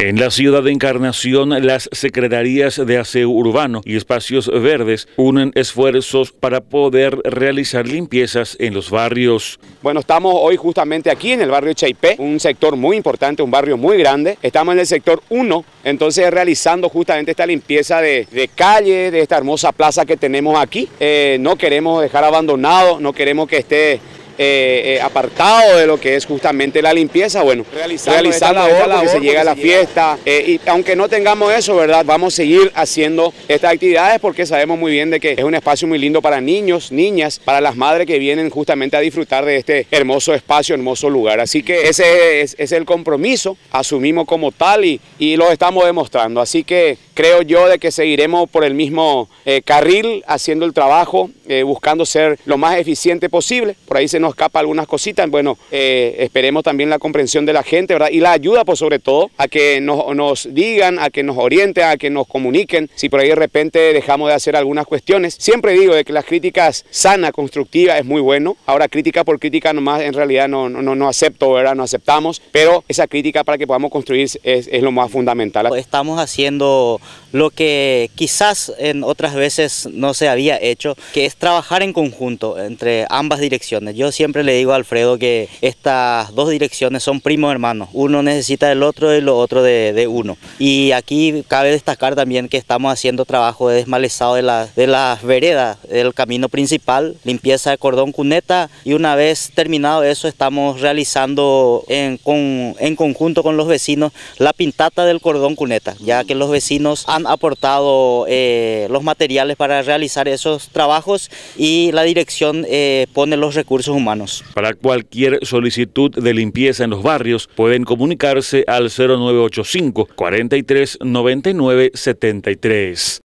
En la ciudad de Encarnación, las secretarías de aseo urbano y espacios verdes unen esfuerzos para poder realizar limpiezas en los barrios. Bueno, estamos hoy justamente aquí en el barrio Chaipé, un sector muy importante, un barrio muy grande. Estamos en el sector 1, entonces realizando justamente esta limpieza de, calle, de esta hermosa plaza que tenemos aquí. Eh, no queremos dejar abandonado, no queremos que esté eh, eh, apartado de lo que es justamente la limpieza, bueno, realizando, la labor que se llega a la fiesta eh, y aunque no tengamos eso, ¿verdad? Vamos a seguir haciendo estas actividades porque sabemos muy bien de que es un espacio muy lindo para niños, niñas, para las madres que vienen justamente a disfrutar de este hermoso espacio, hermoso lugar. Así que ese es, el compromiso, asumimos como tal y, y, lo estamos demostrando. Así que creo yo de que seguiremos por el mismo carril haciendo el trabajo, buscando ser lo más eficiente posible. Por ahí se nos escapa algunas cositas, bueno, eh, esperemos también la comprensión de la gente, ¿verdad? Y la ayuda, pues sobre todo, a que nos, digan, a que nos orienten, a que nos comuniquen, si por ahí de repente dejamos de hacer algunas cuestiones. Siempre digo de que las críticas sana, constructiva, es muy bueno. Ahora crítica por crítica nomás en realidad no, no, no acepto, ¿verdad? No aceptamos, pero esa crítica para que podamos construir es, es lo más fundamental. Estamos haciendo lo que quizás en otras veces no se había hecho, que es trabajar en conjunto entre ambas direcciones. Yo siempre le digo a Alfredo que estas dos direcciones son primos hermanos, uno necesita del otro y lo otro de, uno. Y aquí cabe destacar también que estamos haciendo trabajo de desmalezado de, las veredas del camino principal, limpieza de cordón cuneta y una vez terminado eso estamos realizando en, en conjunto con los vecinos la pintata del cordón cuneta, ya que los vecinos han aportado eh, los materiales para realizar esos trabajos y la dirección eh, pone los recursos humanos. Para cualquier solicitud de limpieza en los barrios pueden comunicarse al 0985 43 99 73.